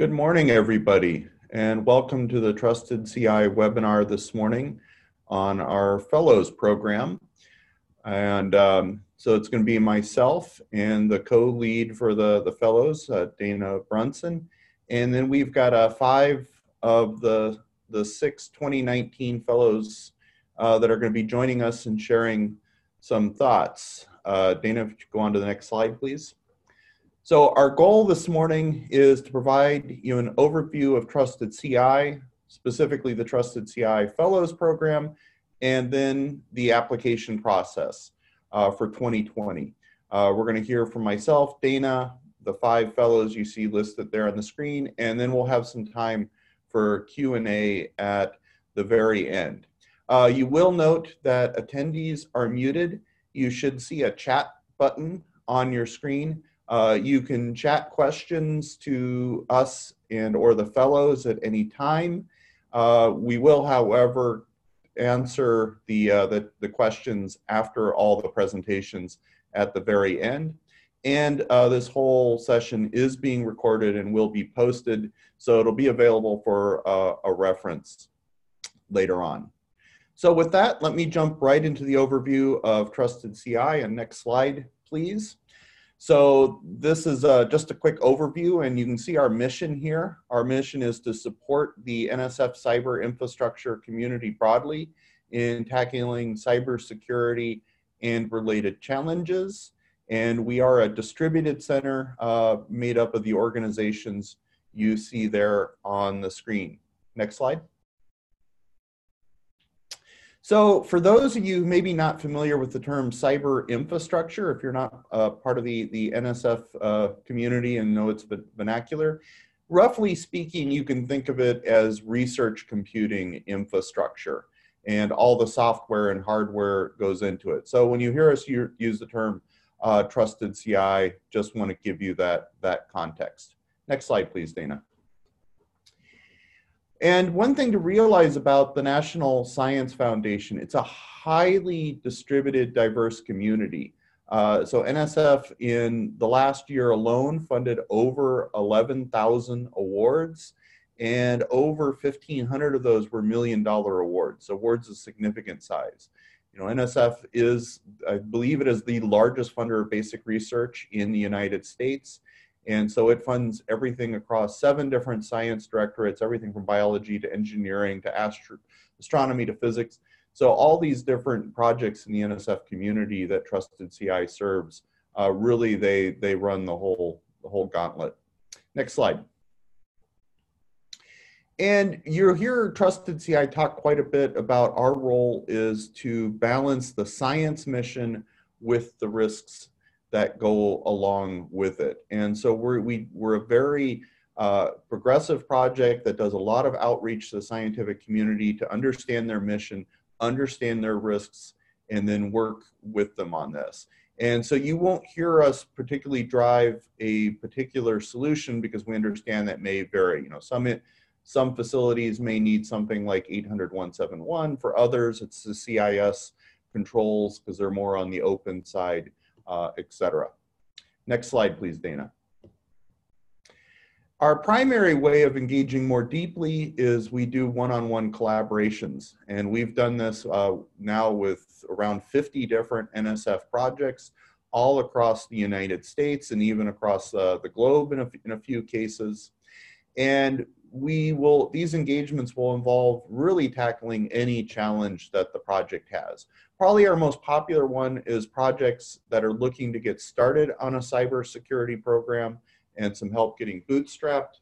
Good morning, everybody, and welcome to the Trusted CI webinar this morning on our Fellows program. And um, so it's going to be myself and the co-lead for the, the Fellows, uh, Dana Brunson. And then we've got uh, five of the, the six 2019 Fellows uh, that are going to be joining us and sharing some thoughts. Uh, Dana, if you go on to the next slide, please. So our goal this morning is to provide you an overview of Trusted CI, specifically the Trusted CI Fellows Program, and then the application process uh, for 2020. Uh, we're going to hear from myself, Dana, the five fellows you see listed there on the screen, and then we'll have some time for Q&A at the very end. Uh, you will note that attendees are muted. You should see a chat button on your screen. Uh, you can chat questions to us and or the fellows at any time. Uh, we will, however, answer the, uh, the, the, questions after all the presentations at the very end. And uh, this whole session is being recorded and will be posted, so it'll be available for uh, a reference later on. So with that, let me jump right into the overview of Trusted CI. And next slide, please. So this is uh, just a quick overview and you can see our mission here. Our mission is to support the NSF cyber infrastructure community broadly in tackling cybersecurity and related challenges. And we are a distributed center uh, made up of the organizations you see there on the screen. Next slide. So for those of you maybe not familiar with the term cyber infrastructure, if you're not uh, part of the, the NSF uh, community and know its vernacular, roughly speaking, you can think of it as research computing infrastructure and all the software and hardware goes into it. So when you hear us use the term uh, trusted CI, just want to give you that, that context. Next slide, please, Dana. And one thing to realize about the National Science Foundation, it's a highly distributed, diverse community. Uh, so NSF in the last year alone funded over 11,000 awards and over 1,500 of those were million dollar awards, awards of significant size. You know, NSF is, I believe it is the largest funder of basic research in the United States. And so it funds everything across seven different science directorates, everything from biology to engineering to astro astronomy to physics. So all these different projects in the NSF community that Trusted CI serves, uh, really they, they run the whole, the whole gauntlet. Next slide. And you'll hear Trusted CI talk quite a bit about our role is to balance the science mission with the risks that go along with it. And so we're, we, we're a very uh, progressive project that does a lot of outreach to the scientific community to understand their mission, understand their risks, and then work with them on this. And so you won't hear us particularly drive a particular solution because we understand that may vary. You know, some, some facilities may need something like 800.171. For others, it's the CIS controls because they're more on the open side uh, etc. Next slide, please, Dana. Our primary way of engaging more deeply is we do one-on-one -on -one collaborations. And we've done this uh, now with around 50 different NSF projects all across the United States and even across uh, the globe in a, in a few cases. And we will, these engagements will involve really tackling any challenge that the project has. Probably our most popular one is projects that are looking to get started on a cybersecurity program and some help getting bootstrapped.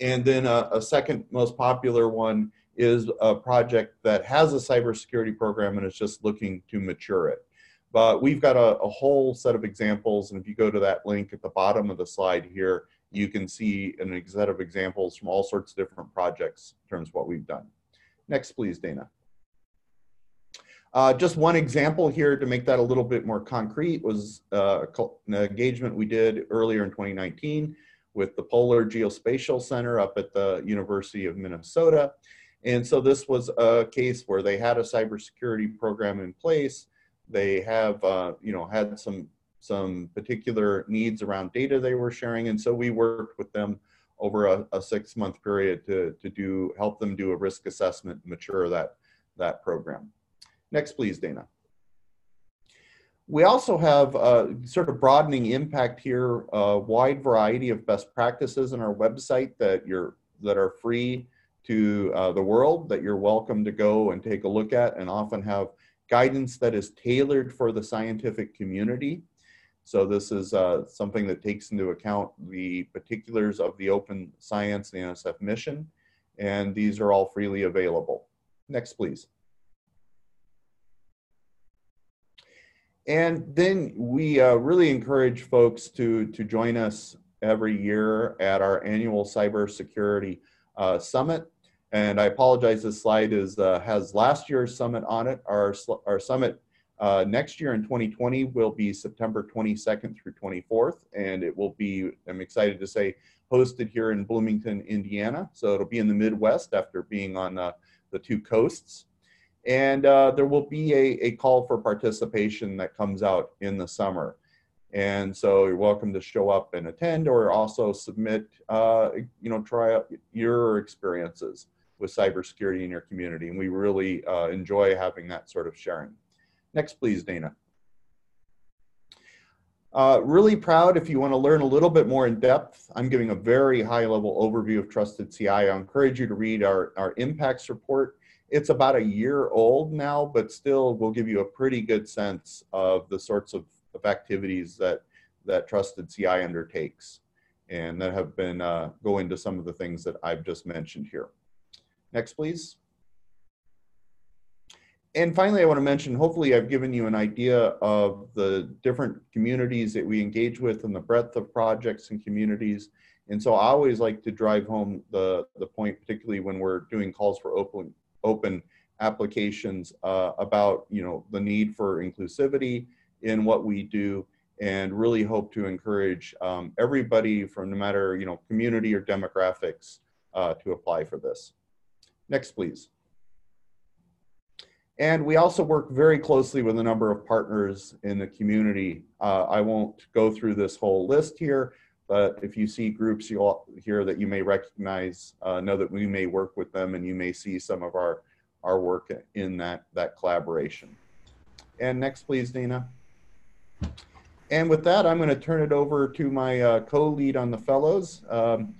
And then a, a second most popular one is a project that has a cybersecurity program and is just looking to mature it. But we've got a, a whole set of examples, and if you go to that link at the bottom of the slide here, you can see an set of examples from all sorts of different projects in terms of what we've done. Next, please, Dana. Uh, just one example here to make that a little bit more concrete was uh, an engagement we did earlier in 2019 with the Polar Geospatial Center up at the University of Minnesota. And so this was a case where they had a cybersecurity program in place. They have, uh, you know, had some some particular needs around data they were sharing. And so we worked with them over a, a six month period to, to do help them do a risk assessment, mature that, that program. Next, please, Dana. We also have a sort of broadening impact here, a wide variety of best practices in our website that you're that are free to uh, the world that you're welcome to go and take a look at and often have guidance that is tailored for the scientific community. So this is uh, something that takes into account the particulars of the open science and NSF mission, and these are all freely available. Next, please. And then we uh, really encourage folks to, to join us every year at our annual cybersecurity uh, summit. And I apologize, this slide is, uh, has last year's summit on it. Our, our summit uh, next year in 2020 will be September 22nd through 24th, and it will be, I'm excited to say, hosted here in Bloomington, Indiana. So it'll be in the Midwest after being on uh, the two coasts. And uh, there will be a, a call for participation that comes out in the summer. And so you're welcome to show up and attend or also submit, uh, you know, try out your experiences with cybersecurity in your community. And we really uh, enjoy having that sort of sharing. Next, please, Dana. Uh, really proud if you want to learn a little bit more in depth. I'm giving a very high level overview of Trusted CI. I encourage you to read our, our impacts report it's about a year old now, but still will give you a pretty good sense of the sorts of, of activities that, that Trusted CI undertakes and that have been uh, into some of the things that I've just mentioned here. Next, please. And finally, I want to mention, hopefully I've given you an idea of the different communities that we engage with and the breadth of projects and communities. And so I always like to drive home the, the point, particularly when we're doing calls for open, open applications uh, about you know the need for inclusivity in what we do and really hope to encourage um, everybody from no matter you know community or demographics uh, to apply for this. Next, please. And we also work very closely with a number of partners in the community. Uh, I won't go through this whole list here, but if you see groups you'll here that you may recognize, uh, know that we may work with them and you may see some of our, our work in that, that collaboration. And next, please, Dana. And with that, I'm going to turn it over to my uh, co-lead on the fellows, um,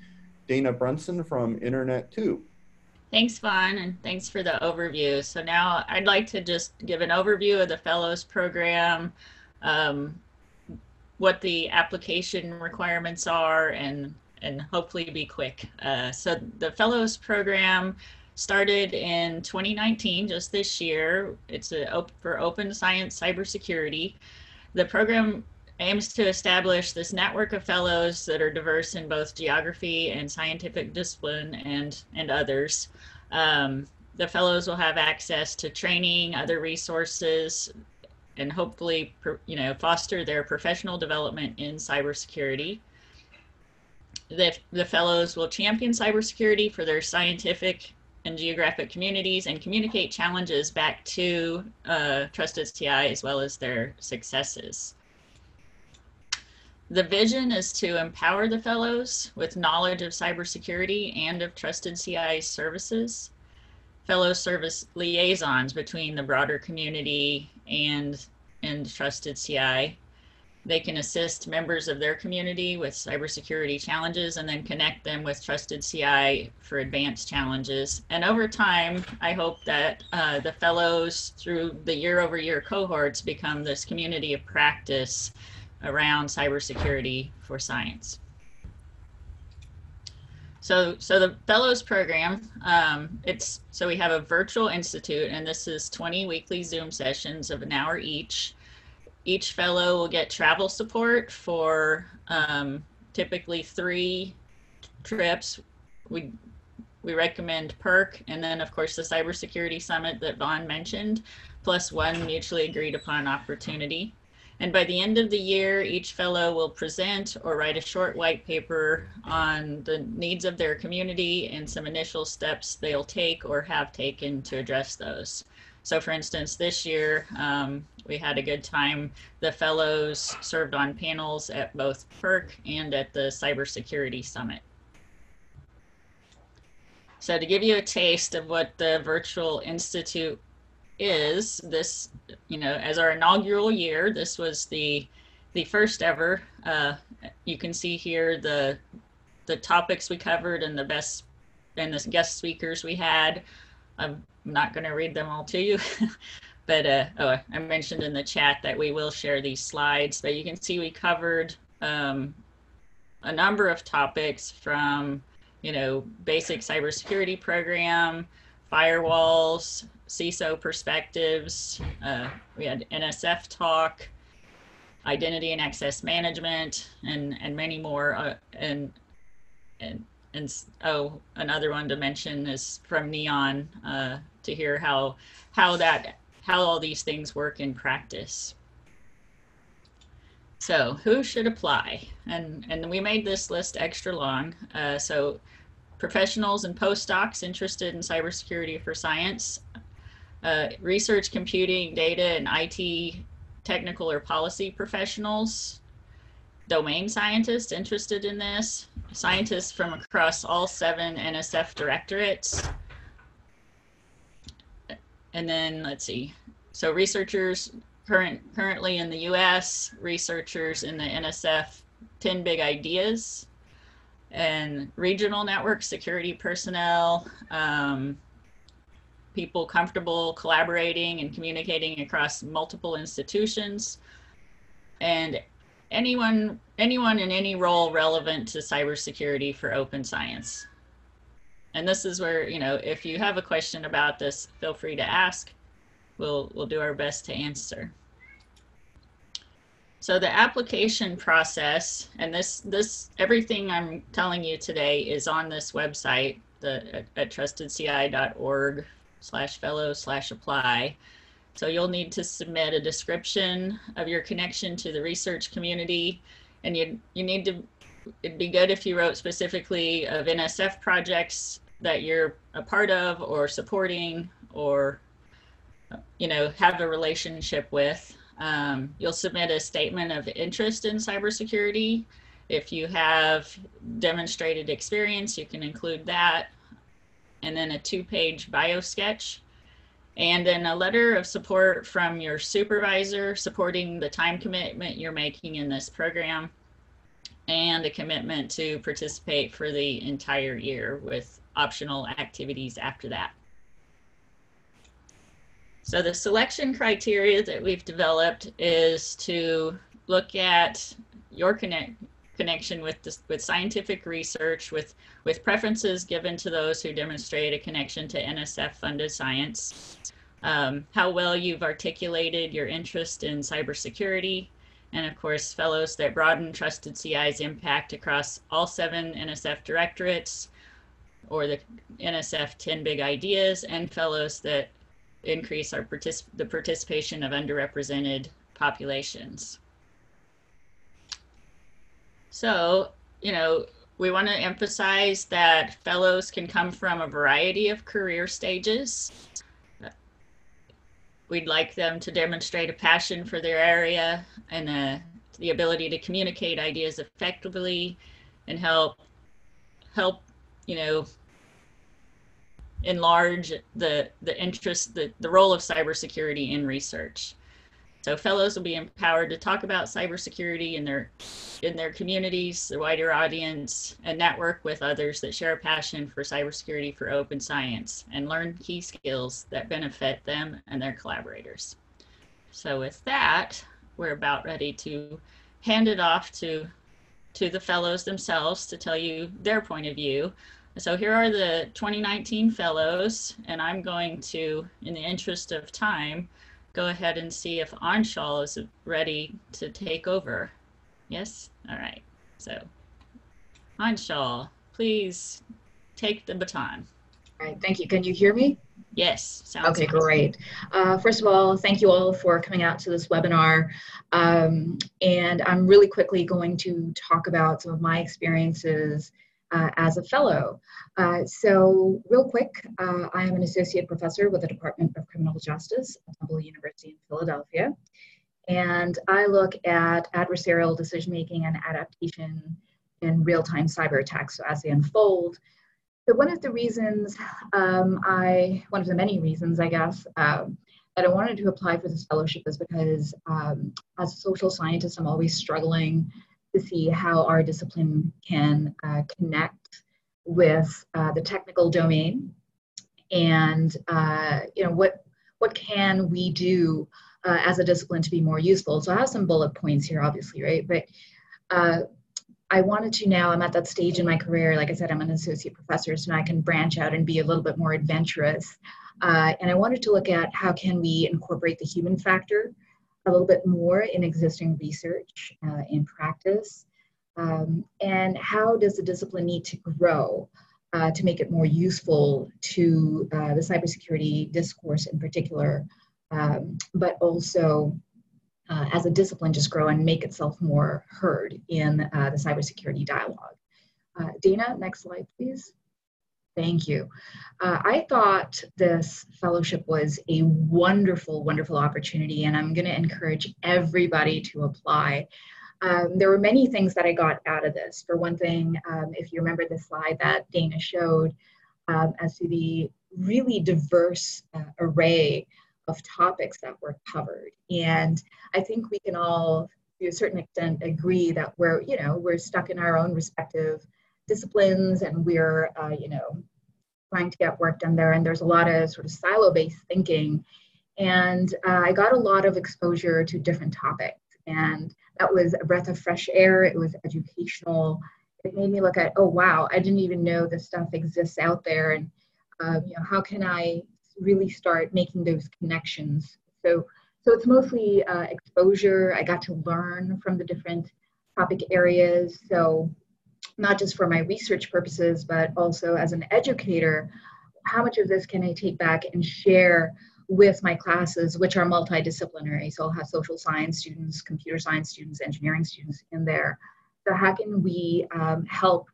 Dana Brunson from Internet2. Thanks, Von, and thanks for the overview. So now I'd like to just give an overview of the fellows program, um, what the application requirements are and and hopefully be quick. Uh, so the fellows program started in 2019, just this year. It's a, op for open science cybersecurity. The program aims to establish this network of fellows that are diverse in both geography and scientific discipline and, and others. Um, the fellows will have access to training, other resources, and hopefully, you know, foster their professional development in cybersecurity. The, the fellows will champion cybersecurity for their scientific and geographic communities and communicate challenges back to uh, Trusted CI as well as their successes. The vision is to empower the fellows with knowledge of cybersecurity and of Trusted CI services fellow service liaisons between the broader community and and trusted CI. They can assist members of their community with cybersecurity challenges and then connect them with trusted CI for advanced challenges. And over time, I hope that uh, the fellows through the year over year cohorts become this community of practice around cybersecurity for science. So, so the fellows program, um, it's so we have a virtual institute, and this is 20 weekly Zoom sessions of an hour each. Each fellow will get travel support for um, typically three trips. We we recommend PEARC, and then of course the cybersecurity summit that Von mentioned, plus one mutually agreed upon opportunity. And by the end of the year, each fellow will present or write a short white paper on the needs of their community and some initial steps they'll take or have taken to address those. So for instance, this year, um, we had a good time. The fellows served on panels at both PEARC and at the Cybersecurity Summit. So to give you a taste of what the Virtual Institute is, this, you know, as our inaugural year, this was the the first ever. Uh, you can see here the the topics we covered and the best and the guest speakers we had. I'm not going to read them all to you, but uh, oh, I mentioned in the chat that we will share these slides. But you can see we covered um, a number of topics from, you know, basic cybersecurity program, firewalls, CISO perspectives. Uh, we had NSF talk, identity and access management, and and many more. Uh, and and and oh, another one to mention is from NEON uh, to hear how how that how all these things work in practice. So who should apply? And and we made this list extra long. Uh, so professionals and postdocs interested in cybersecurity for science, uh, research, computing, data, and IT technical or policy professionals, domain scientists interested in this, scientists from across all seven NSF directorates. And then let's see, so researchers current currently in the US, researchers in the NSF 10 big ideas, and regional network security personnel, um, people comfortable collaborating and communicating across multiple institutions, and anyone anyone in any role relevant to cybersecurity for open science. And this is where, you know, if you have a question about this, feel free to ask. We'll, we'll do our best to answer. So the application process, and this, this everything I'm telling you today is on this website, the, at, at trustedci.org slash fellow slash apply. So you'll need to submit a description of your connection to the research community. And you, you need to, it'd be good if you wrote specifically of NSF projects that you're a part of or supporting or, you know, have a relationship with. Um, you'll submit a statement of interest in cybersecurity. If you have demonstrated experience, you can include that. And then a two page bio sketch and then a letter of support from your supervisor supporting the time commitment you're making in this program and a commitment to participate for the entire year with optional activities after that. So the selection criteria that we've developed is to look at your connect, connection with this, with scientific research, with with preferences given to those who demonstrate a connection to NSF funded science, um, how well you've articulated your interest in cybersecurity, and of course, fellows that broaden Trusted CI's impact across all seven NSF directorates or the NSF 10 big ideas, and fellows that increase our particip the participation of underrepresented populations. So, you know, we want to emphasize that fellows can come from a variety of career stages. We'd like them to demonstrate a passion for their area and uh, the ability to communicate ideas effectively and help help you know enlarge the the interest the, the role of cybersecurity in research. So fellows will be empowered to talk about cybersecurity in their in their communities, the wider audience, and network with others that share a passion for cybersecurity for open science and learn key skills that benefit them and their collaborators. So with that, we're about ready to hand it off to to the fellows themselves to tell you their point of view. So here are the 2019 fellows, and I'm going to, in the interest of time, go ahead and see if Anshul is ready to take over. Yes? All right. So, Anshul, please take the baton. All right. Thank you. Can you hear me? Yes. Sounds okay, awesome. great. Uh, first of all, thank you all for coming out to this webinar. Um, and I'm really quickly going to talk about some of my experiences uh, as a fellow. Uh, so real quick, uh, I am an associate professor with the Department of Criminal Justice at Temple University in Philadelphia. And I look at adversarial decision making and adaptation in real-time cyber attacks. So as they unfold, But one of the reasons um, I, one of the many reasons, I guess, um, that I wanted to apply for this fellowship is because um, as a social scientist, I'm always struggling to see how our discipline can uh, connect with uh, the technical domain and uh, you know what what can we do uh, as a discipline to be more useful so i have some bullet points here obviously right but uh, I wanted to now, I'm at that stage in my career, like I said, I'm an associate professor, so now I can branch out and be a little bit more adventurous. Uh, and I wanted to look at how can we incorporate the human factor a little bit more in existing research uh, in practice. Um, and how does the discipline need to grow uh, to make it more useful to uh, the cybersecurity discourse in particular, um, but also uh, as a discipline just grow and make itself more heard in uh, the cybersecurity dialogue. Uh, Dana, next slide, please. Thank you. Uh, I thought this fellowship was a wonderful, wonderful opportunity, and I'm going to encourage everybody to apply. Um, there were many things that I got out of this. For one thing, um, if you remember the slide that Dana showed um, as to the really diverse uh, array of topics that were covered. And I think we can all, to a certain extent, agree that we're, you know, we're stuck in our own respective disciplines and we're, uh, you know, trying to get work done there. And there's a lot of sort of silo based thinking. And uh, I got a lot of exposure to different topics. And that was a breath of fresh air. It was educational. It made me look at, oh, wow, I didn't even know this stuff exists out there. And, uh, you know, how can I really start making those connections. So, so it's mostly uh, exposure. I got to learn from the different topic areas. So, not just for my research purposes, but also as an educator, how much of this can I take back and share with my classes, which are multidisciplinary? So I'll have social science students, computer science students, engineering students in there. So how can we um, help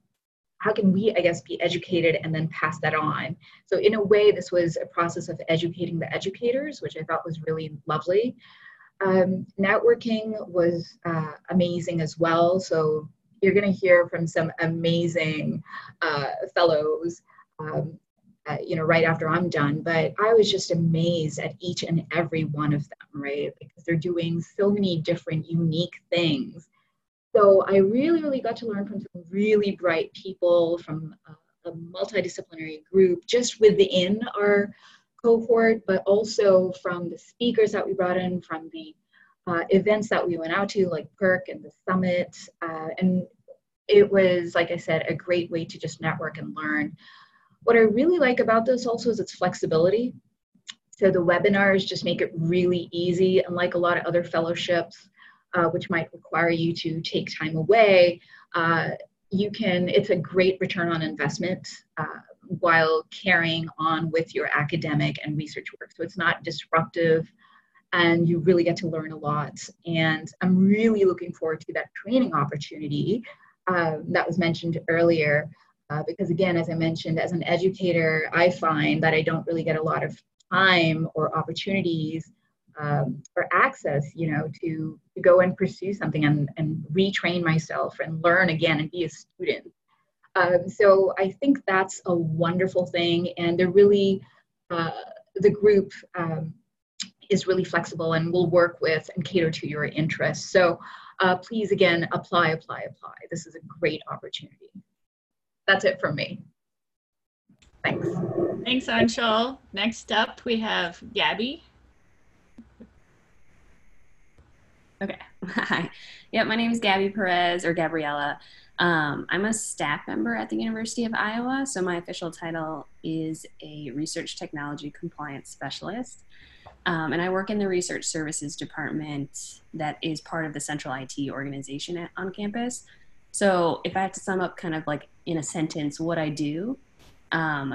how can we, I guess, be educated and then pass that on? So, in a way, this was a process of educating the educators, which I thought was really lovely. Um, networking was uh, amazing as well. So, you're going to hear from some amazing uh, fellows. Um, uh, you know, right after I'm done, but I was just amazed at each and every one of them, right? Because they're doing so many different unique things so I really, really got to learn from some really bright people from a, a multidisciplinary group just within our cohort, but also from the speakers that we brought in, from the uh, events that we went out to, like PEARC and the summit. Uh, and it was, like I said, a great way to just network and learn. What I really like about this also is its flexibility. So the webinars just make it really easy, unlike a lot of other fellowships uh, which might require you to take time away, uh, you can, it's a great return on investment uh, while carrying on with your academic and research work. So it's not disruptive and you really get to learn a lot. And I'm really looking forward to that training opportunity um, that was mentioned earlier. Uh, because again, as I mentioned, as an educator, I find that I don't really get a lot of time or opportunities um, or access, you know, to, to go and pursue something and, and retrain myself and learn again and be a student. Um, so I think that's a wonderful thing, and they're really uh, the group um, is really flexible and will work with and cater to your interests. So uh, please again apply, apply, apply. This is a great opportunity. That's it from me. Thanks. Thanks, Anshul. Next up, we have Gabby. Okay. Hi. Yeah, my name is Gabby Perez or Gabriella. Um, I'm a staff member at the University of Iowa, so my official title is a Research Technology Compliance Specialist. Um, and I work in the Research Services Department that is part of the Central IT organization at, on campus. So, if I have to sum up kind of like in a sentence what I do, um,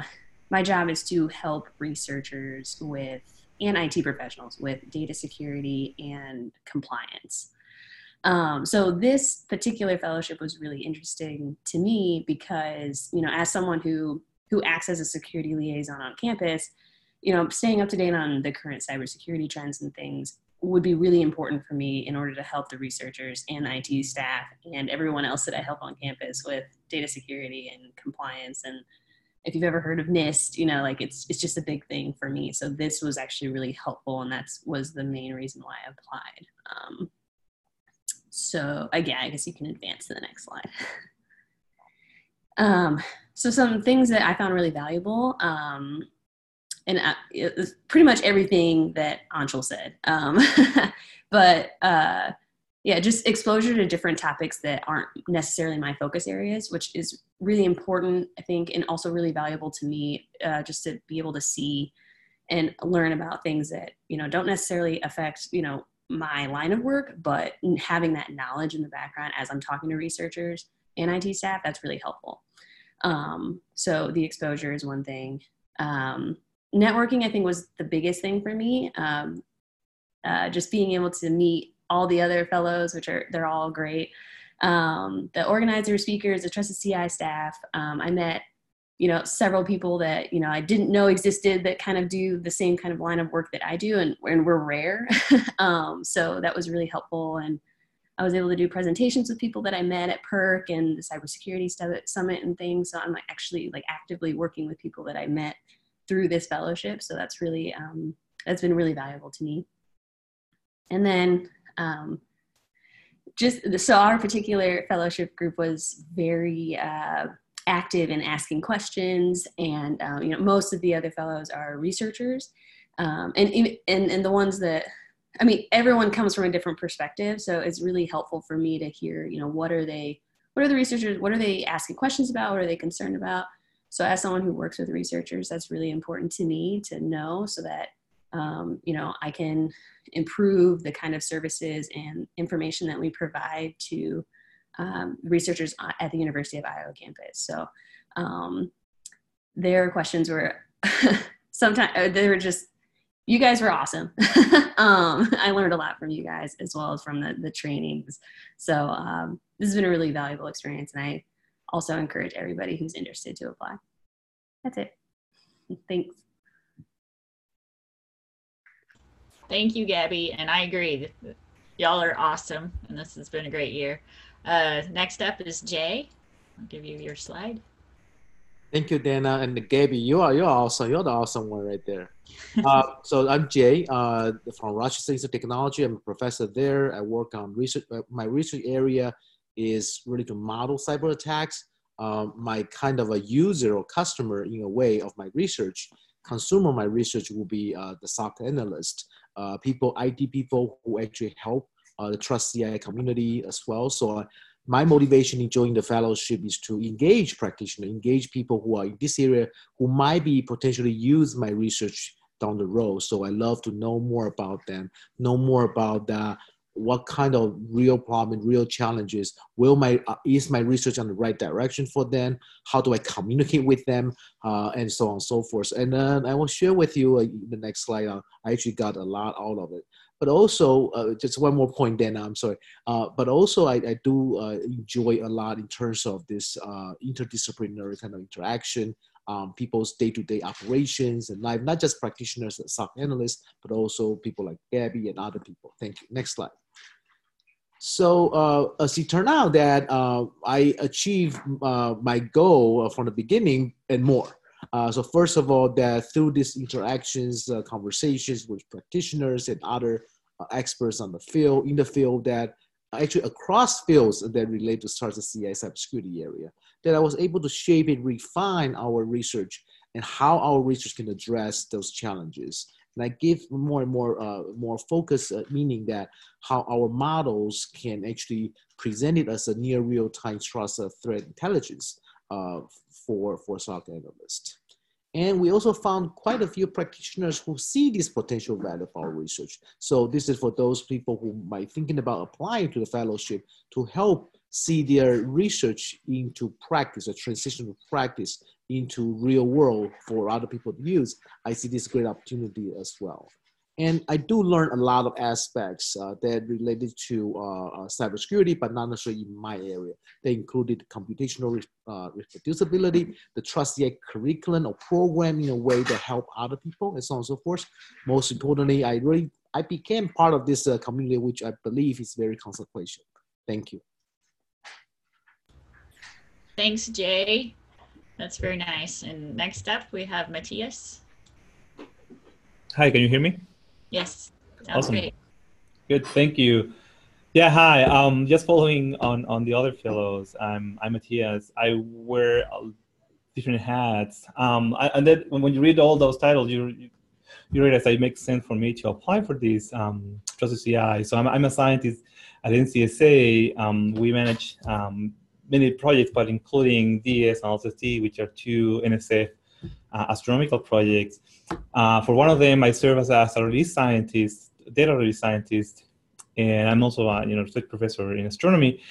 my job is to help researchers with and IT professionals with data security and compliance. Um, so this particular fellowship was really interesting to me because, you know, as someone who who acts as a security liaison on campus, you know, staying up to date on the current cybersecurity trends and things would be really important for me in order to help the researchers and IT staff and everyone else that I help on campus with data security and compliance and if you've ever heard of NIST, you know, like it's it's just a big thing for me. So this was actually really helpful, and that's was the main reason why I applied. Um, so again, I guess you can advance to the next slide. um, so some things that I found really valuable, um, and I, it was pretty much everything that Anshul said. Um, but uh, yeah, just exposure to different topics that aren't necessarily my focus areas, which is really important, I think, and also really valuable to me, uh, just to be able to see and learn about things that you know don't necessarily affect you know my line of work, but having that knowledge in the background as I'm talking to researchers and IT staff, that's really helpful. Um, so the exposure is one thing. Um, networking, I think, was the biggest thing for me. Um, uh, just being able to meet all the other fellows, which are they're all great. Um, the organizers, speakers, the trusted CI staff. Um, I met you know several people that you know i didn't know existed that kind of do the same kind of line of work that i do and, and we're rare um, so that was really helpful and i was able to do presentations with people that i met at PEARC and the cybersecurity summit and things so i'm actually like actively working with people that i met through this fellowship. So that's really um, that's been really valuable to me. And then um, just so our particular fellowship group was very uh, active in asking questions and um, you know most of the other fellows are researchers. Um, and, and and the ones that i mean everyone comes from a different perspective. So it's really helpful for me to hear you know what are they what are the researchers what are they asking questions about? What are they concerned about so as someone who works with researchers that's really important to me to know so that um, you know i can improve the kind of services and information that we provide to um, researchers at the University of Iowa campus. So um, their questions were sometimes uh, they were just you guys were awesome. um, I learned a lot from you guys as well as from the, the trainings. So um, this has been a really valuable experience, and I also encourage everybody who's interested to apply. That's it. Thanks. Thank you, Gabby. And I agree. Y'all are awesome, and this has been a great year. Uh, next up is Jay. I'll give you your slide. Thank you, Dana and Gabby. You are you're awesome. You're the awesome one right there. uh, so I'm Jay uh, from Rochester Institute of Technology. I'm a professor there. I work on research. Uh, my research area is really to model cyber attacks. Um, my kind of a user or customer in a way of my research, consumer my research will be uh, the SOC analyst, uh, people, IT people who actually help uh, the Trust CI community as well. So uh, my motivation in joining the fellowship is to engage practitioners, engage people who are in this area who might be potentially use my research down the road. So I love to know more about them, know more about the what kind of real problem, real challenges will my uh, is my research on the right direction for them? How do I communicate with them, uh, and so on and so forth. And then I will share with you uh, the next slide. Uh, I actually got a lot out of it but also uh, just one more point then i'm sorry uh, but also i, I do enjoy a lot in terms of this interdisciplinary kind of interaction um, people's day-to-day operations and life not just practitioners and SOC analysts but also people like gabby and other people. Thank you. Next slide. So uh, as it turned out that uh, i achieved my goal from the beginning and more. Uh, so first of all, that through these interactions, uh, conversations with practitioners and other uh, experts on the field, in the field that actually across fields that relate to start the CI cybersecurity area, that I was able to shape and refine our research and how our research can address those challenges. And I give more and more, uh, more focus, uh, meaning that how our models can actually present it as a near real-time trust threat intelligence uh, for, for SOC analysts. And we also found quite a few practitioners who see this potential value of our research. So this is for those people who might thinking about applying to the fellowship to help see their research into practice, a transition of practice into real world for other people to use. I see this great opportunity as well. And I do learn a lot of aspects uh, that related to uh, uh, cybersecurity, but not necessarily in my area. They included computational uh, reproducibility, the Trust curriculum or program in a way that help other people, and so on and so forth. Most importantly, I really I became part of this uh, community, which I believe is very consequential. Thank you. Thanks, Jay. That's very nice. And next up, we have Matthias. Hi, can you hear me? Yes, Awesome. great. Good, thank you. Yeah, hi. Um, just following on on the other fellows. I'm I'm Matthias. I wear different hats. Um, I, and then when you read all those titles, you you, you realize that it makes sense for me to apply for this um, Trusted CI. So I'm I'm a scientist at NCSA. Um, we manage um, many projects, but including DES and LSST, which are two NSF uh, astronomical projects. Uh, for one of them, I serve as a, as a release scientist, data release scientist, and I'm also a you know research professor in astronomy.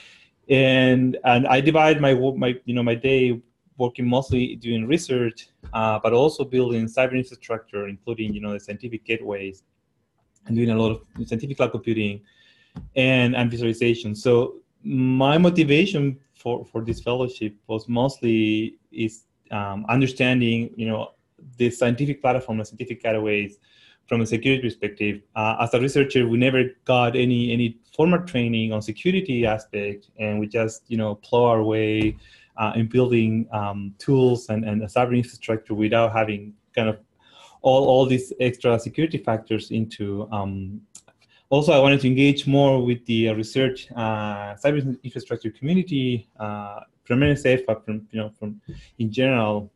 And and I divide my my you know my day working mostly doing research, uh, but also building cyber infrastructure, including you know the scientific gateways, and doing a lot of scientific cloud computing and and visualization. So my motivation for for this fellowship was mostly is um, understanding you know the scientific platform and scientific gateways from a security perspective. Uh, as a researcher, we never got any any formal training on security aspect, and we just you know plow our way uh, in building um, tools and, and a cyber infrastructure without having kind of all, all these extra security factors into um, also, I wanted to engage more with the uh, research uh, cyber infrastructure community, uh, from NSF, but from you know from in general,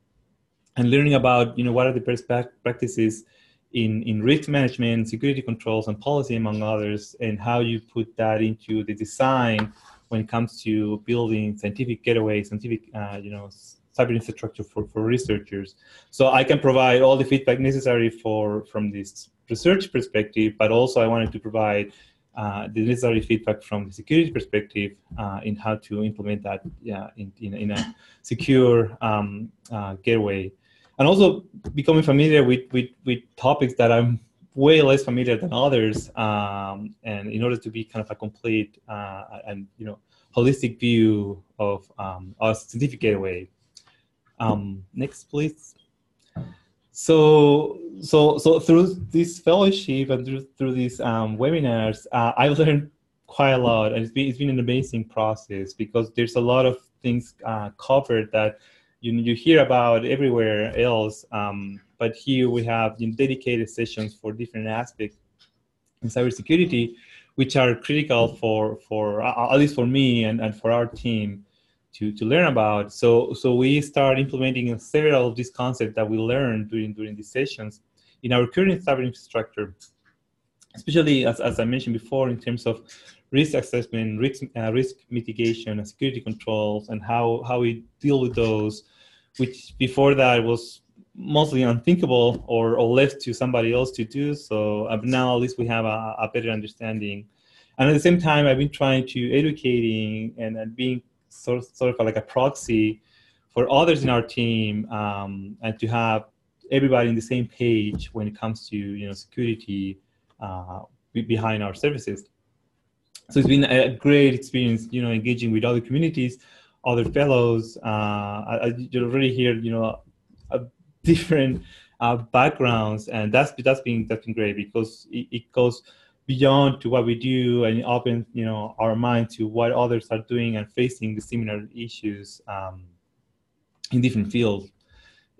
and learning about you know what are the best practices in in risk management, security controls, and policy, among others, and how you put that into the design when it comes to building scientific gateways, scientific uh, you know cyber infrastructure for, for researchers. So I can provide all the feedback necessary for from this research perspective, but also I wanted to provide uh, the necessary feedback from the security perspective uh, in how to implement that yeah, in, in, in a secure um, uh, gateway. And also becoming familiar with, with, with topics that I'm way less familiar than others, um, and in order to be kind of a complete uh, and you know holistic view of um, our scientific gateway. Um, next, please. So, so, so through this fellowship and through, through these um, webinars, uh, I've learned quite a lot, and it's been it's been an amazing process because there's a lot of things uh, covered that you you hear about everywhere else. Um, but here we have you know, dedicated sessions for different aspects in cybersecurity, which are critical for for uh, at least for me and, and for our team to, to learn about. So so we start implementing several of these concepts that we learned during during these sessions in our current cyber infrastructure, especially as, as I mentioned before in terms of risk assessment, risk uh, risk mitigation, and security controls, and how how we deal with those, which before that was mostly unthinkable or, or left to somebody else to do. So uh, now at least we have a, a better understanding. And at the same time, I've been trying to educating and, and being sort, sort of like a proxy for others in our team um, and to have everybody in the same page when it comes to you know security uh, behind our services. So it's been a great experience you know engaging with other communities other fellows. Uh, I, you already hear you know a different uh, backgrounds and that's that's been that's been great because it, it goes beyond to what we do and open you know our mind to what others are doing and facing the similar issues um, in different fields.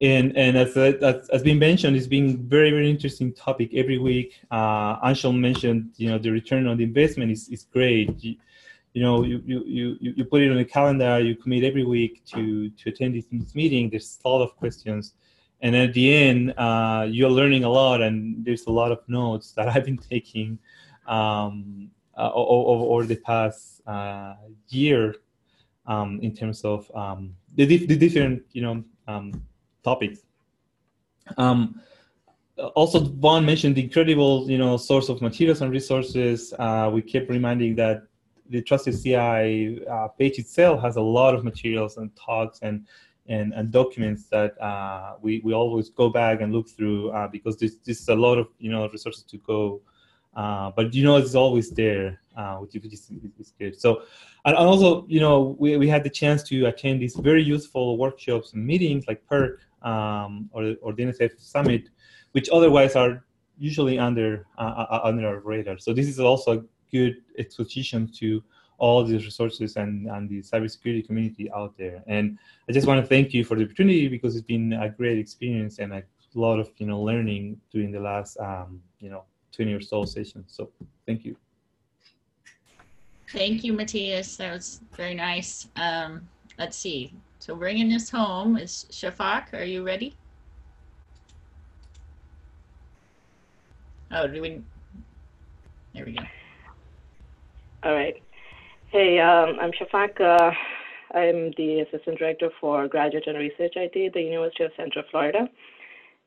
And and as, as as been mentioned it's been very very interesting topic every week. Uh Anshul mentioned you know the return on the investment is, is great. You, you know you, you you you put it on the calendar you commit every week to to attend this, meeting. There's a lot of questions. And at the end uh, you're learning a lot and there's a lot of notes that i've been taking um, uh, over, over the past uh, year um, in terms of um, the, dif- the different you know um, topics. Um, also Von mentioned the incredible you know source of materials and resources. Uh, we kept reminding that the trusted ci uh, page itself has a lot of materials and talks and and, and documents that uh, we, we always go back and look through uh, because this, this is a lot of you know resources to go uh, but you know it's always there uh, which is, is good so and also you know we, we had the chance to attend these very useful workshops and meetings like PEARC um, or, or the nsf summit which otherwise are usually under uh, under our radar so this is also a good exposition to all these resources and, and the cybersecurity community out there. And I just want to thank you for the opportunity because it's been a great experience and a lot of you know learning during the last um, you know 20 or so sessions. So thank you. Thank you, Matthias. That was very nice. Um, let's see. So bringing this home is Shafaq. Are you ready? Oh, do we? There we go. All right. Hey, um, I'm Shafaq. Uh, I'm the Assistant Director for Graduate and Research IT at the University of Central Florida.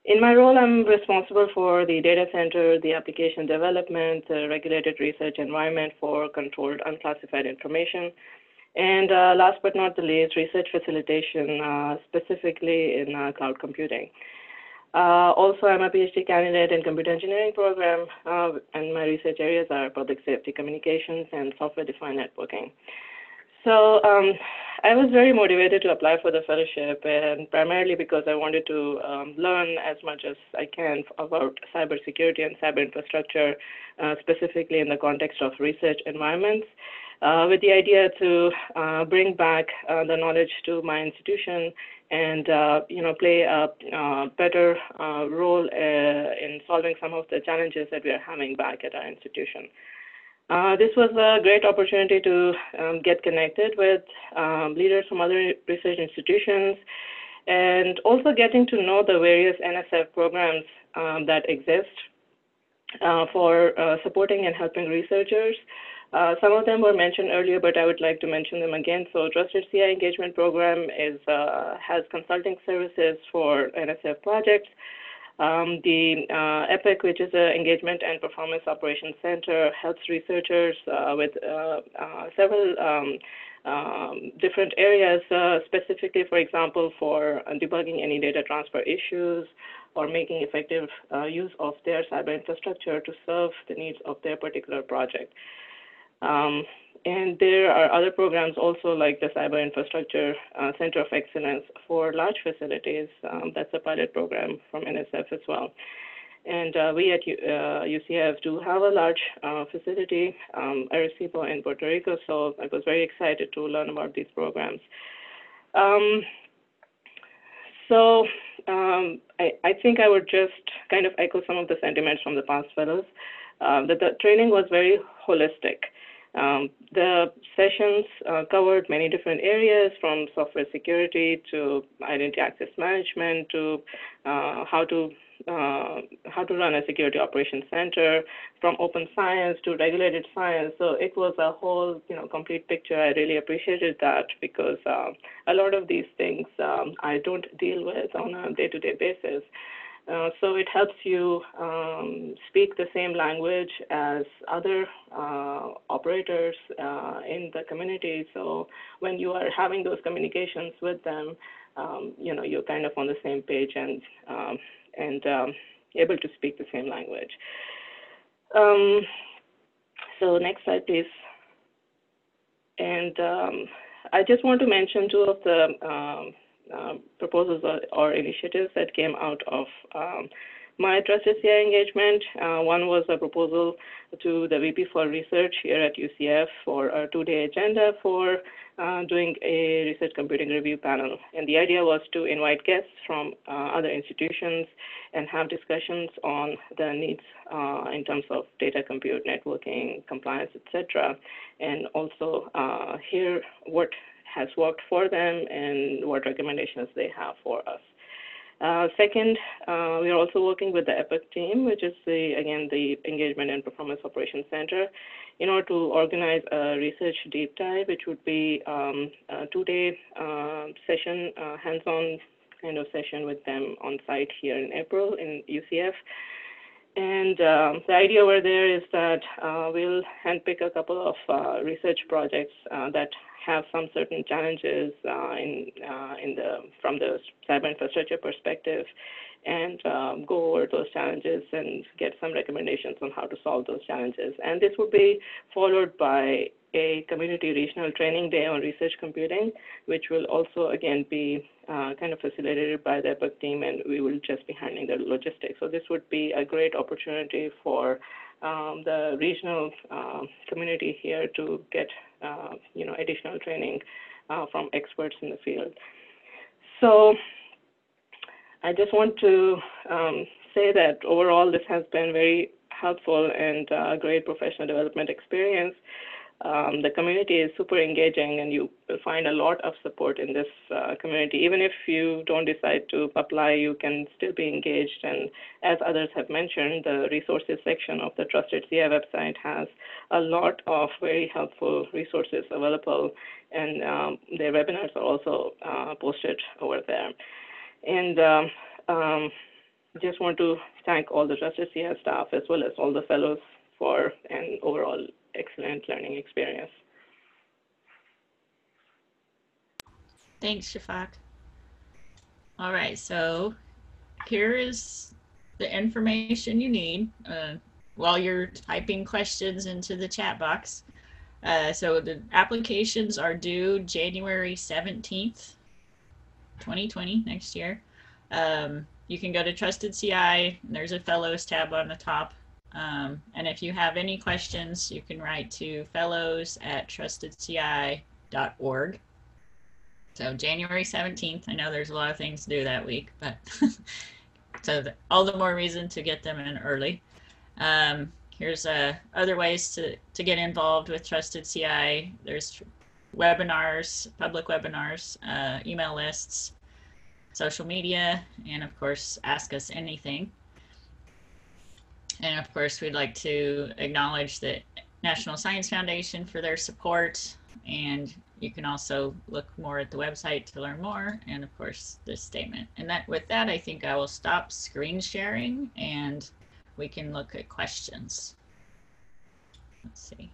In my role, I'm responsible for the data center, the application development, the regulated research environment for controlled unclassified information, and uh, last but not the least, research facilitation, uh, specifically in uh, cloud computing. Uh, also, I'm a PhD candidate in computer engineering program, uh, and my research areas are public safety communications and software-defined networking. So um, I was very motivated to apply for the fellowship, and primarily because I wanted to um, learn as much as I can about cybersecurity and cyber infrastructure, uh, specifically in the context of research environments, uh, with the idea to uh, bring back uh, the knowledge to my institution and uh, you know play a uh, better role in solving some of the challenges that we are having back at our institution. Uh, this was a great opportunity to um, get connected with um, leaders from other research institutions and also getting to know the various NSF programs um, that exist uh, for uh, supporting and helping researchers. Uh, some of them were mentioned earlier, but I would like to mention them again. So Trusted CI Engagement Program is, uh, has consulting services for NSF projects. Um, the uh, EPOC, which is an Engagement and Performance Operations Center, helps researchers uh, with uh, uh several um, um, different areas, uh, specifically, for example, for debugging any data transfer issues or making effective uh, use of their cyber infrastructure to serve the needs of their particular project. Um, and there are other programs also like the Cyber Infrastructure uh, Center of Excellence for large facilities. Um, that's a pilot program from NSF as well. And uh, we at uh, UCF do have a large uh, facility, um, Arecibo in Puerto Rico, so I was very excited to learn about these programs. Um, so um, I, I, think I would just kind of echo some of the sentiments from the past fellows, uh, that the training was very holistic. Um, the sessions uh, covered many different areas from software security to identity access management to uh, how to uh, how to run a security operations center, from open science to regulated science. So it was a whole, you know, complete picture. I really appreciated that because uh, a lot of these things um, I don't deal with on a day-to-day basis. Uh, so it helps you um, speak the same language as other uh, operators uh, in the community. So when you are having those communications with them, um, you know you're kind of on the same page and um, and um, able to speak the same language. Um, so next slide, please. And um, I just want to mention two of the um, proposals or, or, initiatives that came out of um, my Trusted engagement. Uh, one was a proposal to the VP for Research here at UCF for a two-day agenda for uh, doing a research computing review panel. And the idea was to invite guests from uh, other institutions and have discussions on the needs uh, in terms of data compute, networking, compliance, etc., and also uh, hear what has worked for them and what recommendations they have for us. Uh, second, uh, we are also working with the EPOC team, which is the, again, the Engagement and Performance Operations Center, in order to organize a research deep dive, which would be um, a two-day uh, session, uh, hands-on kind of session with them on site here in April in UCF. And um, the idea over there is that uh, we'll handpick a couple of uh, research projects uh, that have some certain challenges uh, in uh, in the from the cyber infrastructure perspective, and um, go over those challenges and get some recommendations on how to solve those challenges. And this would be followed by a community regional training day on research computing, which will also again be uh, kind of facilitated by the EPOC team, and we will just be handling the logistics. So this would be a great opportunity for um, the regional uh, community here to get uh, you know additional training uh, from experts in the field. So I just want to um, say that overall this has been very helpful and uh, great professional development experience. Um, the community is super engaging and you will find a lot of support in this uh, community. Even if you don't decide to apply, you can still be engaged. And as others have mentioned, the resources section of the Trusted CI website has a lot of very helpful resources available and um, their webinars are also uh, posted over there. And um, um, just want to thank all the Trusted CI staff as well as all the fellows for an overall excellent learning experience. Thanks, Shafaq. All right, so here is the information you need uh, while you're typing questions into the chat box. Uh, so the applications are due January 17th, 2020, next year. Um, you can go to Trusted CI, and there's a Fellows tab on the top. Um, and if you have any questions, you can write to fellows at trustedci.org. So January 17th, I know there's a lot of things to do that week, but so the, all the more reason to get them in early. Um, here's uh, other ways to, to get involved with Trusted CI. There's webinars, public webinars, uh, email lists, social media, and of course, ask us anything. And of course, we'd like to acknowledge the National Science Foundation for their support. And you can also look more at the website to learn more. And of course, this statement. And that with that, I think I will stop screen sharing and we can look at questions. Let's see.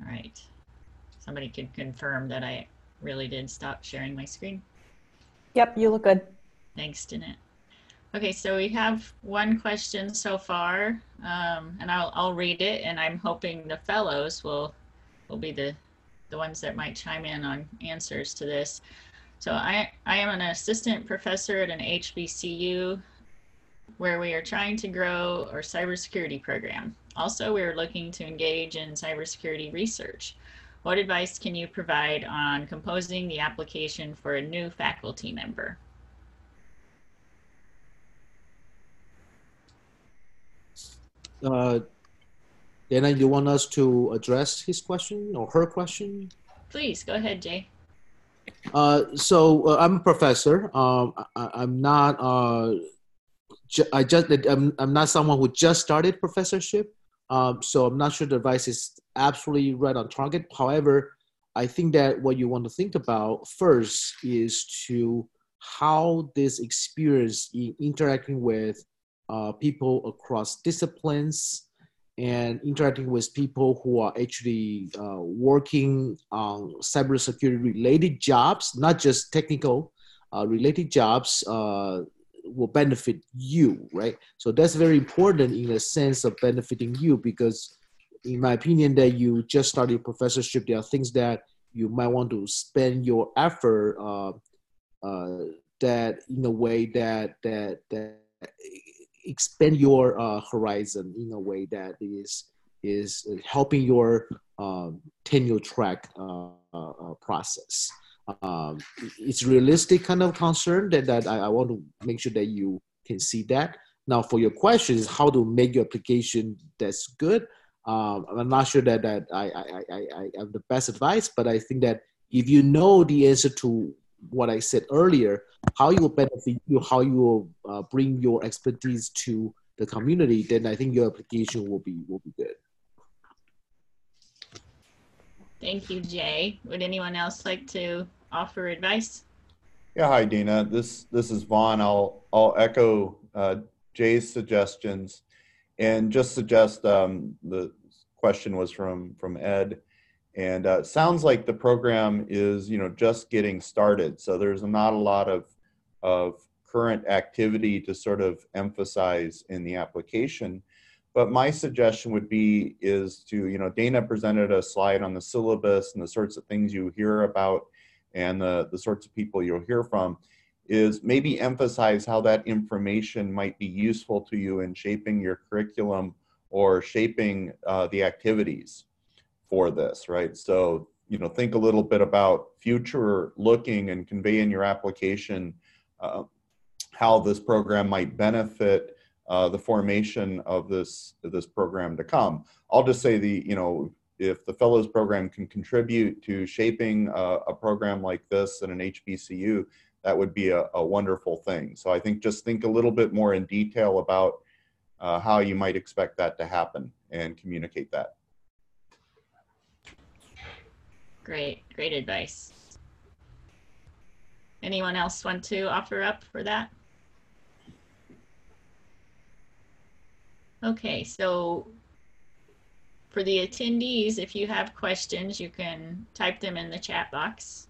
All right. Somebody can confirm that I really did stop sharing my screen. Yep, you look good. Thanks, Jeannette. Okay, so we have one question so far, um, and I'll, I'll read it, and I'm hoping the fellows will will be the the ones that might chime in on answers to this. So I, I am an assistant professor at an HBCU where we are trying to grow our cybersecurity program. Also, we are looking to engage in cybersecurity research. What advice can you provide on composing the application for a new faculty member? Uh, Dana, you want us to address his question or her question? Please go ahead, Jay. Uh, so uh, I'm a professor. Um, I, am not. Uh, ju- I just. I'm, I'm not someone who just started professorship. Um, so I'm not sure the advice is absolutely right on target. However, I think that what you want to think about first is to how this experience in interacting with uh, people across disciplines and interacting with people who are actually uh, working on cybersecurity related jobs, not just technical uh, related jobs, uh, will benefit you, right? So that's very important in the sense of benefiting you because, in my opinion, that you just started professorship, there are things that you might want to spend your effort uh, uh, that in a way that that that expand your uh, horizon in a way that is is helping your um, tenure track uh, uh, process. Um, it's realistic kind of concern that, that I, I, want to make sure that you can see that. Now, for your question is how to make your application that's good. Um, I'm not sure that, that I, I, I, I have the best advice, but I think that if you know the answer to what I said earlier, how you will benefit you, how you will uh, bring your expertise to the community, then I think your application will be will be good. Thank you, Jay. Would anyone else like to offer advice? Yeah, hi Dana. This this is Von. I'll I'll echo uh, Jay's suggestions, and just suggest um, the question was from from Ed and uh, sounds like the program is you know just getting started. So there's not a lot of of current activity to sort of emphasize in the application. But my suggestion would be is to you know dana presented a slide on the syllabus and the sorts of things you hear about and the, the sorts of people you'll hear from is maybe emphasize how that information might be useful to you in shaping your curriculum or shaping uh, the activities for this, right? So, you know, think a little bit about future looking and convey in your application uh, how this program might benefit uh, the formation of this this program to come. I'll just say the you know if the fellows program can contribute to shaping a, a program like this in an HBCU, that would be a, a, wonderful thing. So I think just think a little bit more in detail about uh, how you might expect that to happen and communicate that. Great, great advice. Anyone else want to offer up for that? Okay, so for the attendees, if you have questions, you can type them in the chat box.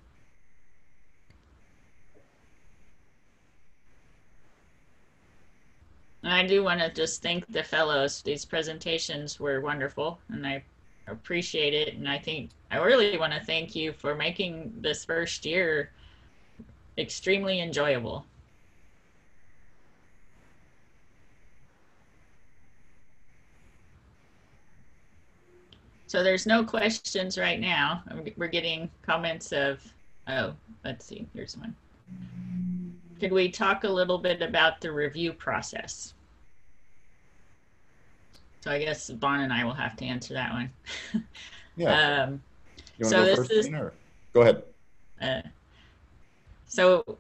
I do want to just thank the fellows. These presentations were wonderful and I appreciate it. And I think I really want to thank you for making this first year extremely enjoyable. So there's no questions right now. We're getting comments of, oh, let's see, here's one. Could we talk a little bit about the review process? So I guess Von and I will have to answer that one. yeah. Um, so go this is, go ahead. Uh, so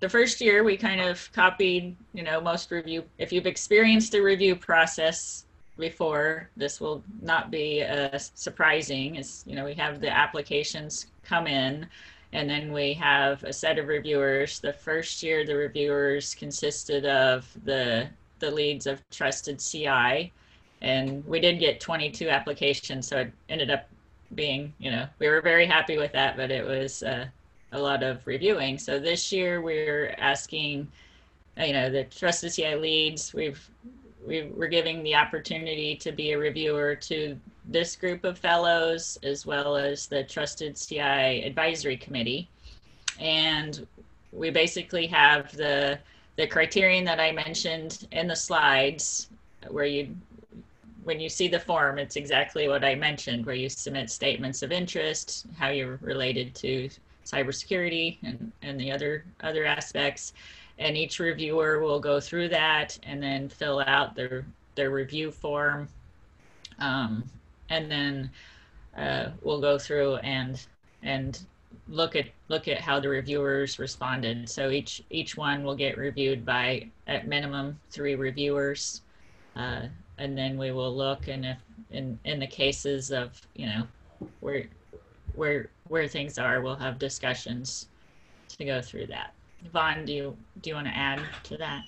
the first year we kind of copied, you know, most review. If you've experienced a review process, before. This will not be uh, surprising. As you know, we have the applications come in, and then we have a set of reviewers. The first year, the reviewers consisted of the the leads of Trusted CI, and we did get 22 applications, so it ended up being, you know, we were very happy with that, but it was uh, a lot of reviewing. So this year, we're asking, you know, the Trusted CI leads. We've we were giving the opportunity to be a reviewer to this group of fellows as well as the Trusted CI Advisory Committee. And we basically have the the criterion that I mentioned in the slides where you when you see the form, it's exactly what I mentioned, where you submit statements of interest, how you're related to cybersecurity and, and the other other aspects, and each reviewer will go through that and then fill out their their review form. Um, and then uh, we'll go through and and look at look at how the reviewers responded so each each one will get reviewed by at minimum three reviewers uh, and then we will look and if in in the cases of you know where where where things are we'll have discussions to go through that Von, do you do you want to add to that?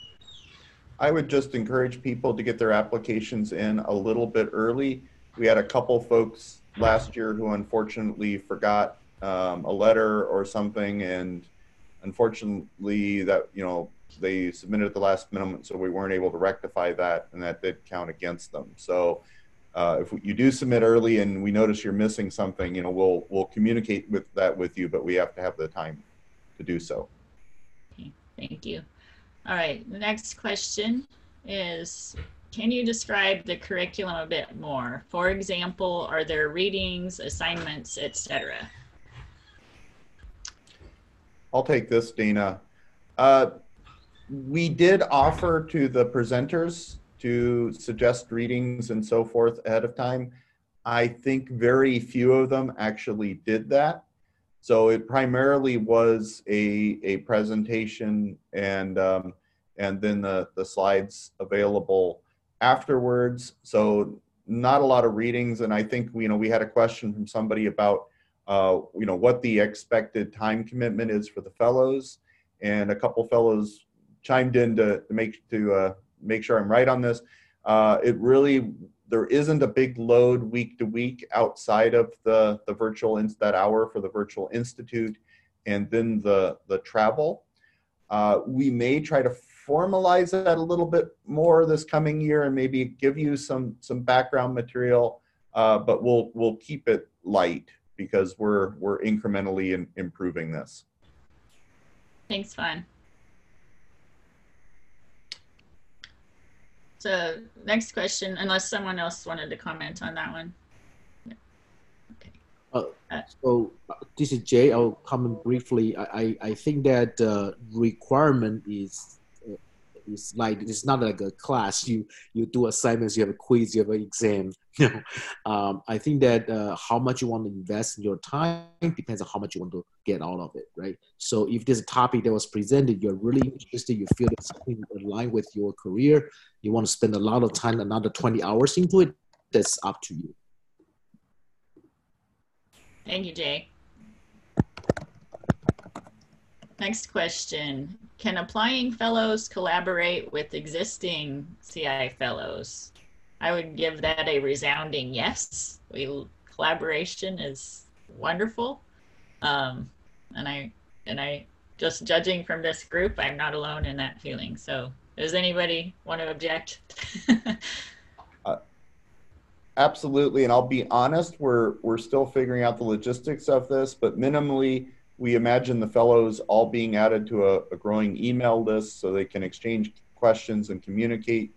I would just encourage people to get their applications in a little bit early. We had a couple folks last year who unfortunately forgot um, a letter or something, and unfortunately, that you know they submitted at the last minute, so we weren't able to rectify that, and that did count against them. So. Uh, if you do submit early and we notice you're missing something, you know, we'll we'll communicate with that with you, but we have to have the time to do so. Okay, Thank you. All right, the next question is, can you describe the curriculum a bit more? For example, are there readings, assignments, etc.? I'll take this, Dana. Uh, we did offer to the presenters to suggest readings and so forth ahead of time. I think very few of them actually did that. So it primarily was a, a presentation and, um, and then the, the slides available afterwards. So not a lot of readings. And I think, you know, we had a question from somebody about, uh, you know, what the expected time commitment is for the fellows. And a couple fellows chimed in to, to make, to uh, make sure I'm right on this. Uh, it really there isn't a big load week to week outside of the the virtual in, that hour for the virtual institute and then the the travel uh, we may try to formalize that a little bit more this coming year and maybe give you some some background material uh, but we'll we'll keep it light because we're we're incrementally in, improving this thanks Von So next question, unless someone else wanted to comment on that one. So uh, this is Jay. I'll comment briefly. I, I, I think that uh, requirement is is like it's not like a class. You you do assignments, you have a quiz, you have an exam. You know, um, I think that uh, how much you want to invest in your time depends on how much you want to get out of it, right? So if there's a topic that was presented, you're really interested, you feel it's something in line with your career, you want to spend a lot of time, another 20 hours into it, that's up to you. Thank you, Jay. Next question. Can applying fellows collaborate with existing CI fellows? I would give that a resounding yes. We collaboration is wonderful. Um, and I and I just judging from this group, I'm not alone in that feeling. So does anybody want to object? Absolutely, and I'll be honest, we're we're still figuring out the logistics of this, but minimally, we imagine the fellows all being added to a, a growing email list so they can exchange questions and communicate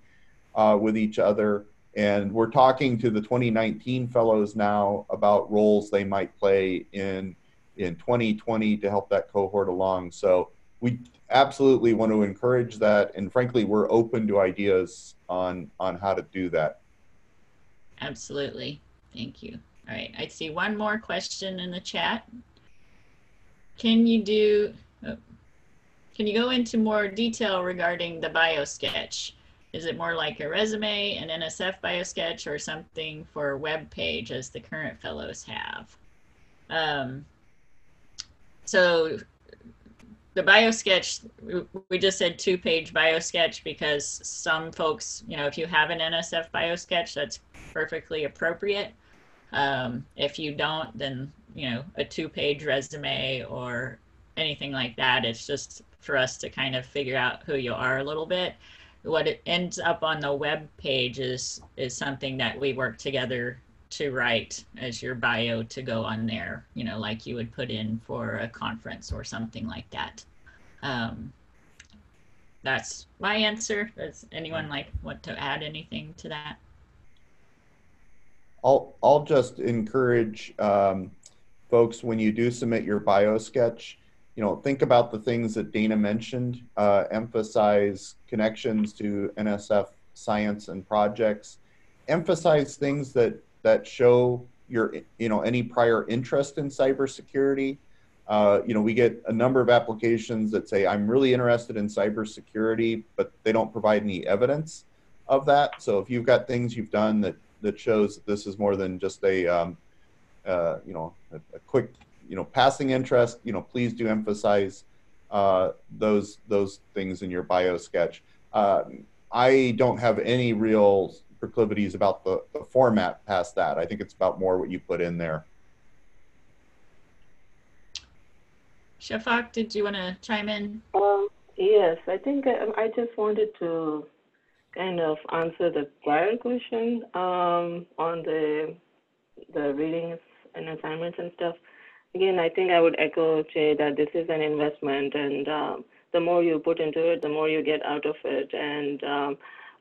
uh, with each other. And we're talking to the 2019 fellows now about roles they might play in in 2020 to help that cohort along. So we absolutely want to encourage that, and frankly, we're open to ideas on on how to do that. Absolutely. Thank you. All right. I see one more question in the chat. Can you do, oh, can you go into more detail regarding the biosketch? Is it more like a resume, an NSF biosketch, or something for a web page as the current fellows have? Um, so the biosketch, we just said two page biosketch because some folks, you know, if you have an NSF biosketch, that's perfectly appropriate. Um, if you don't, then you know a two-page resume or anything like that. It's just for us to kind of figure out who you are a little bit. What it ends up on the web page is is something that we work together to write as your bio to go on there. You know, like you would put in for a conference or something like that. Um, that's my answer. Does anyone like want to add anything to that? I'll, I'll just encourage um, folks when you do submit your bio sketch, you know, think about the things that Dana mentioned, uh, emphasize connections to NSF science and projects, emphasize things that, that show your, you know, any prior interest in cybersecurity. Uh, you know, we get a number of applications that say, I'm really interested in cybersecurity, but they don't provide any evidence of that. So if you've got things you've done that that shows that this is more than just a um, uh, you know a, a, quick you know passing interest. You know, please do emphasize uh, those those things in your bio sketch. Uh, I don't have any real proclivities about the, the format past that. I think it's about more what you put in there. Shafaq, did you want to chime in? Um, yes, I think I, I just wanted to kind of answer the prior question um, on the the readings and assignments and stuff. Again, I think I would echo Jay that this is an investment, and um, the more you put into it, the more you get out of it. And um,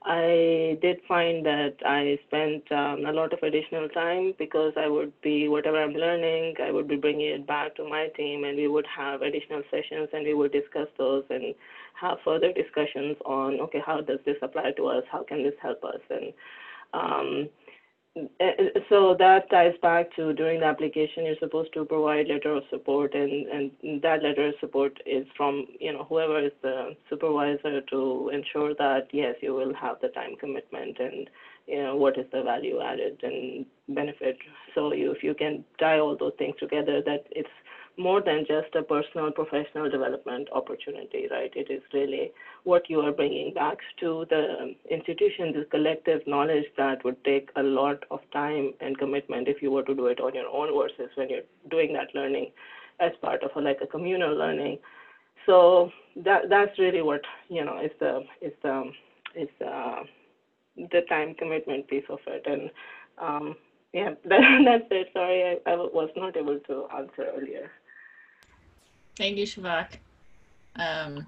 I did find that I spent um, a lot of additional time because I would be whatever I'm learning, I would be bringing it back to my team, and we would have additional sessions, and we would discuss those and have further discussions on okay, how does this apply to us? How can this help us? And um, Uh, uh, so that ties back to during the application, you're supposed to provide letter of support, and, and that letter of support is from you know whoever is the supervisor to ensure that yes, you will have the time commitment and you know what is the value added and benefit. So you, if you can tie all those things together, that it's more than just a personal professional development opportunity, right? It is really what you are bringing back to the institution, this collective knowledge that would take a lot of time and commitment if you were to do it on your own versus when you're doing that learning as part of a, like a communal learning. So that that's really what you know is the is the is the the time commitment piece of it and um, yeah that, that's it sorry I, I was not able to answer earlier Thank you, Shafaq. Um,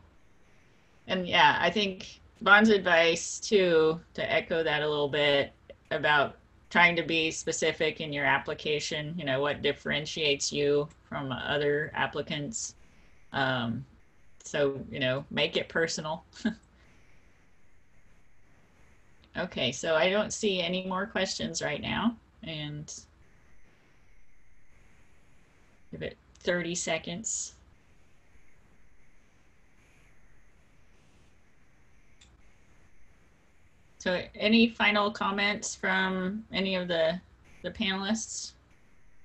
and yeah, I think Von's advice too, to echo that a little bit about trying to be specific in your application, you know, what differentiates you from other applicants. Um, so, you know, make it personal. okay, so I don't see any more questions right now. And give it 30 seconds. So any final comments from any of the, the panelists,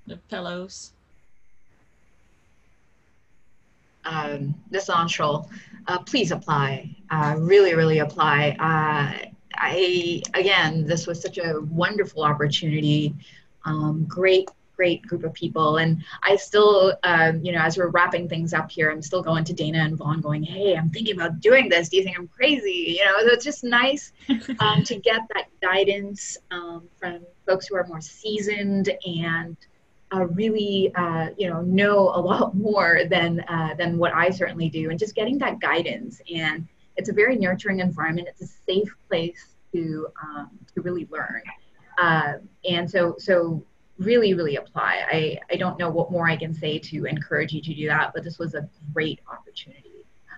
the fellows? um, this Anshul, uh, please apply. Uh, really, really apply. Uh, I again, this was such a wonderful opportunity. Um, great, great group of people, and I still, um, you know, as we're wrapping things up here, I'm still going to Dana and Von, going, "Hey, I'm thinking about doing this. Do you think I'm crazy?" You know, so it's just nice um, to get that guidance um, from folks who are more seasoned and uh, really uh, you know know a lot more than uh, than what I certainly do, and just getting that guidance. And it's a very nurturing environment. It's a safe place to um, to really learn. Uh, and so so really really apply. I I don't know what more I can say to encourage you to do that, but this was a great opportunity.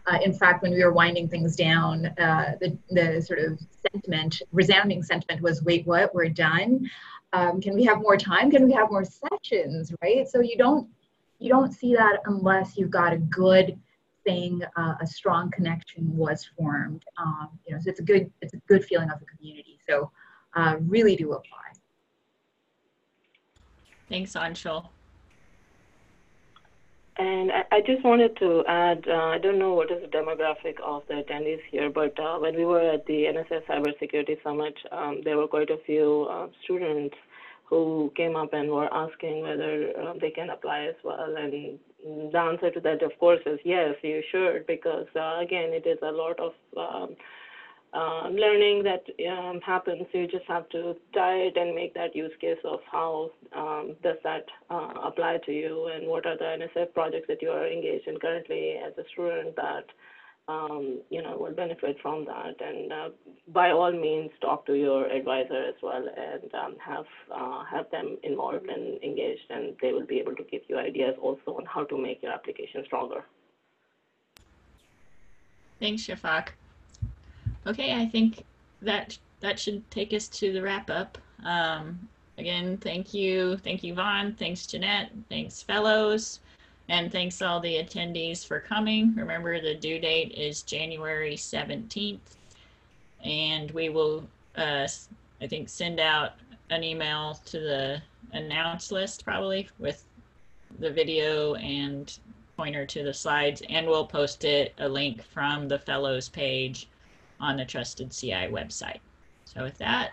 Uh, in fact, when we were winding things down, uh, the the sort of sentiment, resounding sentiment was, "Wait, what? We're done." um, can we have more time can we have more sessions right so you don't you don't see that unless you've got a good thing uh, a strong connection was formed um, you know so it's a good it's a good feeling of the community so uh, really do apply Thanks, Anshul. And I, I just wanted to add, uh, I don't know what is the demographic of the attendees here, but uh, when we were at the NSF Cybersecurity Summit, um, there were quite a few uh, students who came up and were asking whether uh, they can apply as well. And the answer to that, of course, is yes, you should, because uh, again, it is a lot of um, uh, learning that um, happens. You just have to tie it and make that use case of how um, does that uh, apply to you and what are the NSF projects that you are engaged in currently as a student that um, you know will benefit from that. And uh, by all means, talk to your advisor as well and um, have uh, have them involved and engaged, and they will be able to give you ideas also on how to make your application stronger. Thanks, Shafaq. Okay, I think that that should take us to the wrap up. Um, again, thank you, thank you, Von. Thanks, Jeannette. Thanks, fellows, and thanks all the attendees for coming. Remember, the due date is January seventeenth, and we will, uh, I think, send out an email to the announce list probably with the video and pointer to the slides, and we'll post it a link from the fellows page on the Trusted CI website. So with that,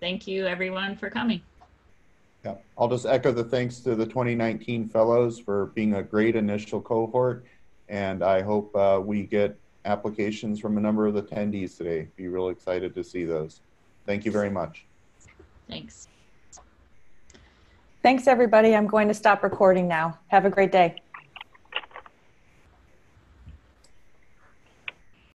thank you everyone for coming. Yeah, I'll just echo the thanks to the 2019 fellows for being a great initial cohort. And I hope uh, we get applications from a number of the attendees today. Be real excited to see those. Thank you very much. Thanks. Thanks, everybody. I'm going to stop recording now. Have a great day.